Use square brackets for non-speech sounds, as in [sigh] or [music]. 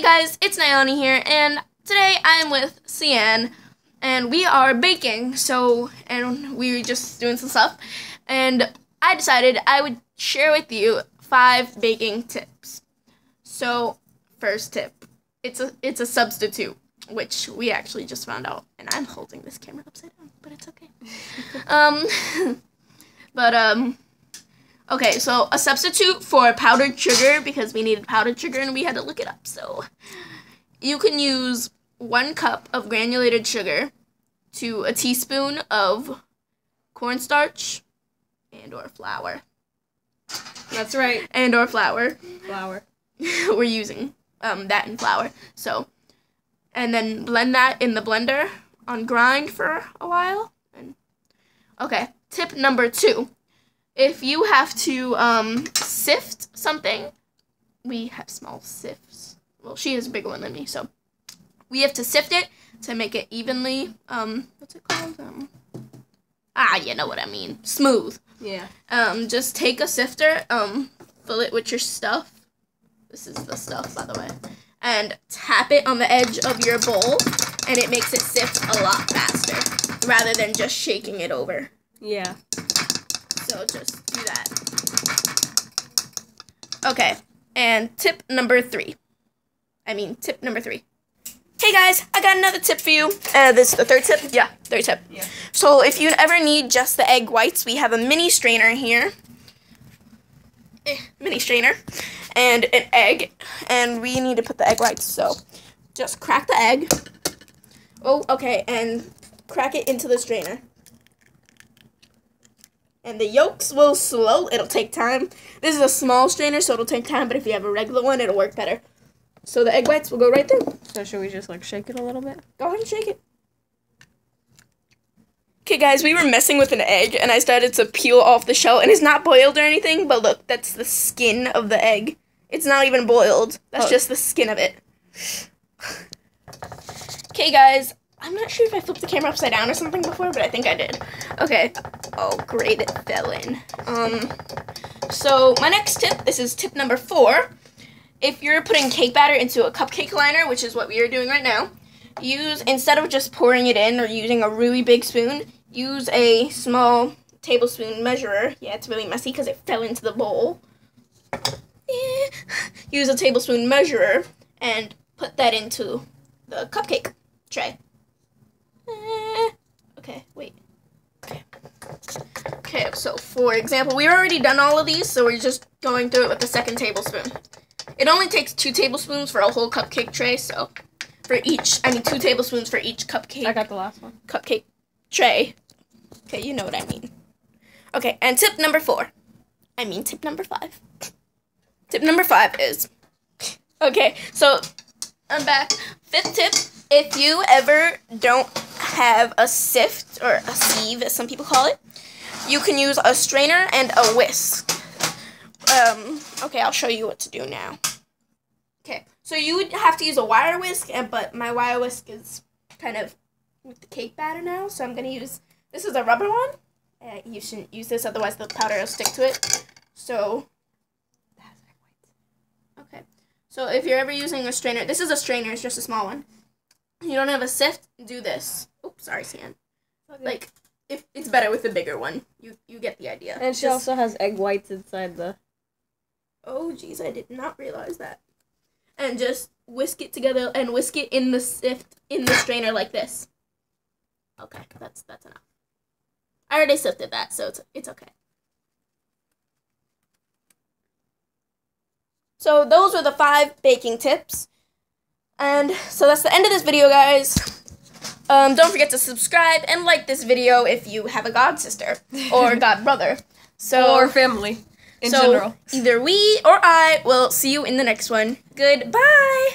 Hey guys, it's Nayani here, and today I'm with Cian, and we are baking. So, and we were just doing some stuff, and I decided I would share with you five baking tips. So, first tip, it's a it's a substitute, which we actually just found out, and I'm holding this camera upside down, but it's okay. [laughs] um, [laughs] but um. Okay, so a substitute for powdered sugar because we needed powdered sugar and we had to look it up. So you can use one cup of granulated sugar to a teaspoon of cornstarch and or flour. That's right. And or flour. Flour. [laughs] We're using um, that in flour. So and then blend that in the blender on grind for a while. And okay, tip number 2 if you have to um, sift something, we have small sifts. Well, she has a bigger one than me, so we have to sift it to make it evenly. Um, what's it called? Um, ah, you know what I mean. Smooth. Yeah. Um, just take a sifter. Um, fill it with your stuff. This is the stuff, by the way. And tap it on the edge of your bowl, and it makes it sift a lot faster, rather than just shaking it over. Yeah. So just do that. Okay, and tip number three. I mean, tip number three. Hey guys, I got another tip for you. Uh, this is the third tip? Yeah, third tip. Yeah. So if you ever need just the egg whites, we have a mini strainer here. Eh, mini strainer. And an egg. And we need to put the egg whites. So just crack the egg. Oh, okay, and crack it into the strainer and the yolks will slow. It'll take time. This is a small strainer, so it'll take time, but if you have a regular one, it'll work better. So the egg whites will go right there. So should we just like shake it a little bit? Go ahead and shake it. Okay, guys, we were messing with an egg, and I started to peel off the shell, and it's not boiled or anything, but look, that's the skin of the egg. It's not even boiled. That's oh. just the skin of it. [sighs] okay, guys, I'm not sure if I flipped the camera upside down or something before, but I think I did. Okay. Oh, great, it fell in. Um, so my next tip, this is tip number four. If you're putting cake batter into a cupcake liner, which is what we are doing right now, use, instead of just pouring it in or using a really big spoon, use a small tablespoon measurer. Yeah, it's really messy because it fell into the bowl. Use a tablespoon measurer and put that into the cupcake tray. Okay, wait. Okay. Okay, so for example, we've already done all of these, so we're just going through it with the second tablespoon. It only takes two tablespoons for a whole cupcake tray, so for each, I mean two tablespoons for each cupcake. I got the last one. Cupcake tray. Okay, you know what I mean. Okay, and tip number four. I mean tip number five. Tip number five is, okay, so I'm back. Fifth tip, if you ever don't have a sift, or a sieve as some people call it, you can use a strainer and a whisk. Um, okay, I'll show you what to do now. Okay, so you would have to use a wire whisk, and but my wire whisk is kind of with the cake batter now, so I'm going to use, this is a rubber one. Uh, you shouldn't use this, otherwise the powder will stick to it. So, okay. So if you're ever using a strainer, this is a strainer, it's just a small one. You don't have a sift, do this. Oops, sorry, Sam. Okay. Like, if it's better with the bigger one. You you get the idea. And she Just, also has egg whites inside the. Oh jeez, I did not realize that. And just whisk it together and whisk it in the sift in the strainer like this. Okay, that's that's enough. I already sifted that, so it's it's okay. So those were the five baking tips. And so that's the end of this video, guys. Um, don't forget to subscribe and like this video if you have a god sister or [laughs] god brother. So or family in so general. Either we or I will see you in the next one. Goodbye.